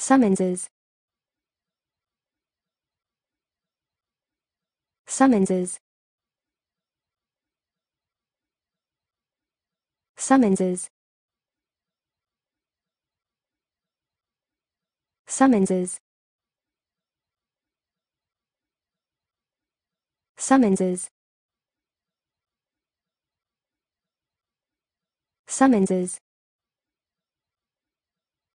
summonses. Summonses. Summonses. Summonses. Summonses. Summonses.